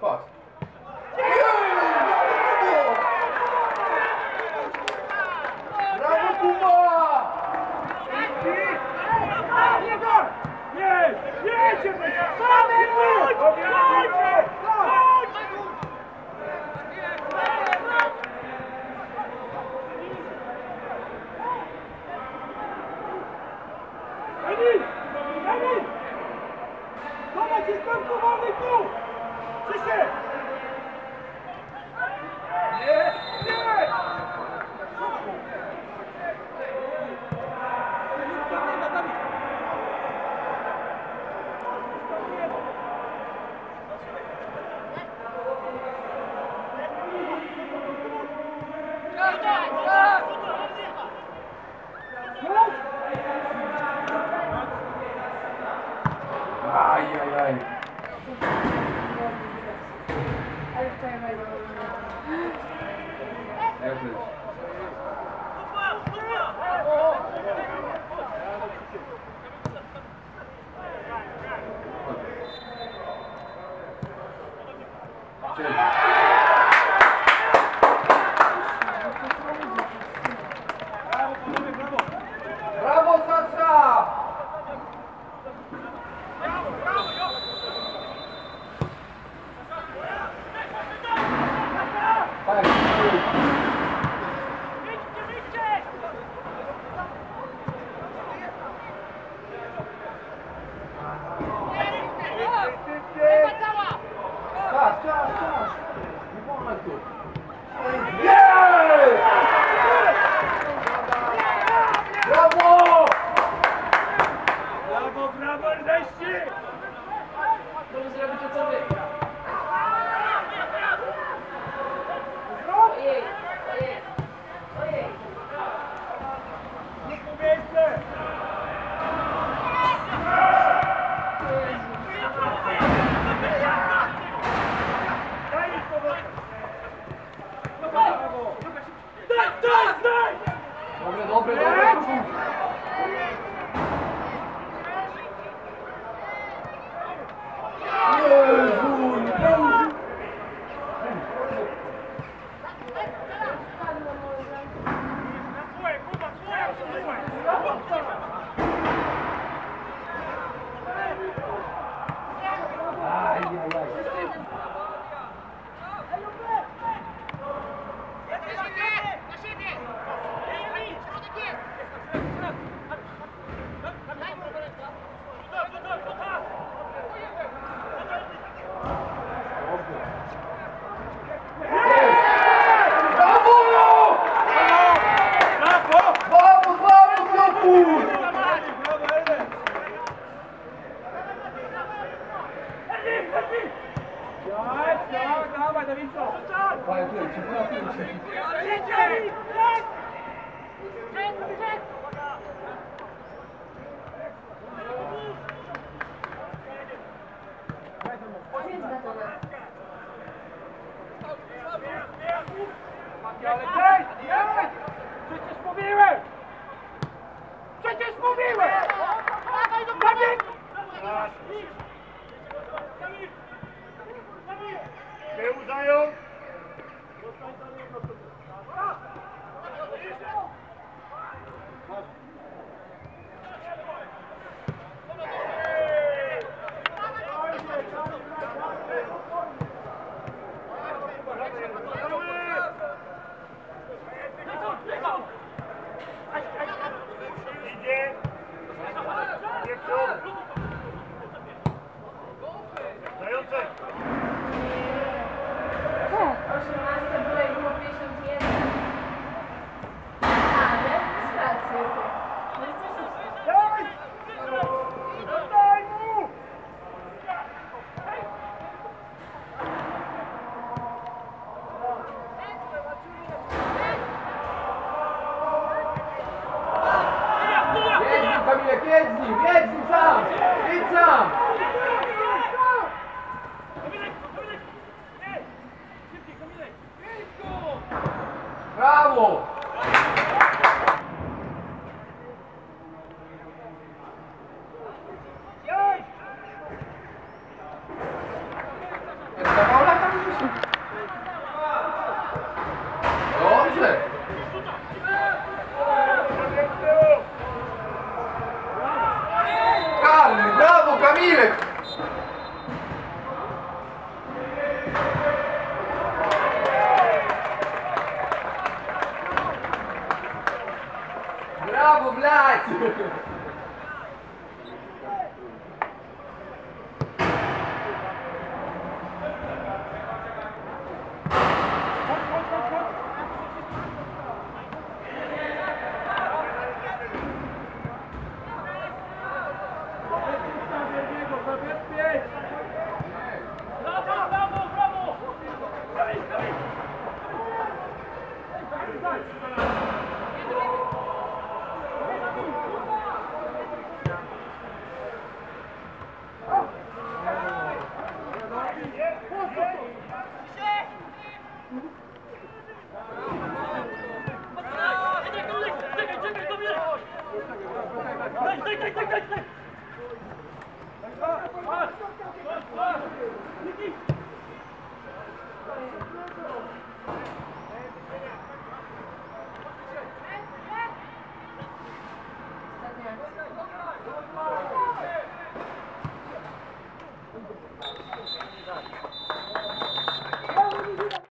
pass. Браво, Кума! Егор! Есть! Есть! Самый лучший! Давайте станцевальный клуб! Ai, ai, ai. Judgment. Hallelujah. Dawaj, vai, gente. Idzie! Zjedz batona. Ale cześć! Jedź! Przecież mówiłem! Przecież mówiłem! Dawid! Tył zajął! Idzie! Come here, kids! Bravo. Pass!